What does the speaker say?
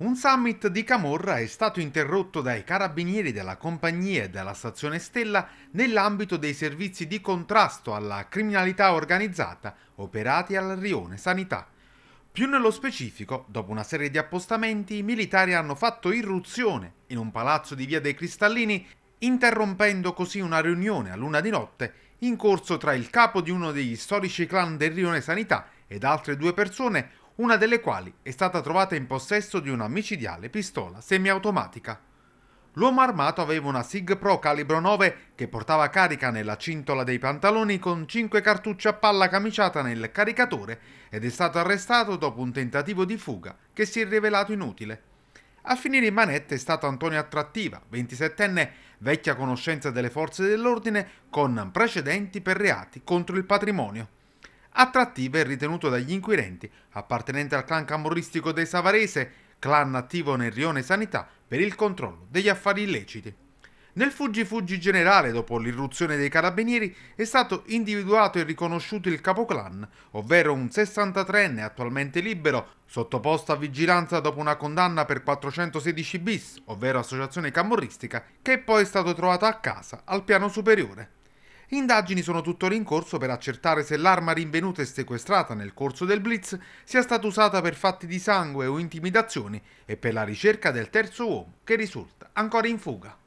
Un summit di Camorra è stato interrotto dai carabinieri della compagnia e della stazione Stella nell'ambito dei servizi di contrasto alla criminalità organizzata operati al Rione Sanità. Più nello specifico, dopo una serie di appostamenti, i militari hanno fatto irruzione in un palazzo di Via dei Cristallini, interrompendo così una riunione a luna di notte in corso tra il capo di uno degli storici clan del Rione Sanità ed altre due persone una delle quali è stata trovata in possesso di una micidiale pistola semiautomatica. L'uomo armato aveva una SIG Pro calibro 9 che portava carica nella cintola dei pantaloni con 5 cartucce a palla camiciata nel caricatore ed è stato arrestato dopo un tentativo di fuga che si è rivelato inutile. A finire in manette è stato Antonio Attrattiva, 27enne, vecchia conoscenza delle forze dell'ordine, con precedenti per reati contro il patrimonio. Attrattiva è ritenuto dagli inquirenti, appartenente al clan camorristico dei Savarese, clan attivo nel Rione Sanità per il controllo degli affari illeciti. Nel fuggi-fuggi generale, dopo l'irruzione dei carabinieri, è stato individuato e riconosciuto il capoclan, ovvero un 63enne attualmente libero, sottoposto a vigilanza dopo una condanna per 416 bis, ovvero associazione camorristica, che è poi stato trovato a casa al piano superiore. Indagini sono tuttora in corso per accertare se l'arma rinvenuta e sequestrata nel corso del blitz sia stata usata per fatti di sangue o intimidazioni e per la ricerca del terzo uomo che risulta ancora in fuga.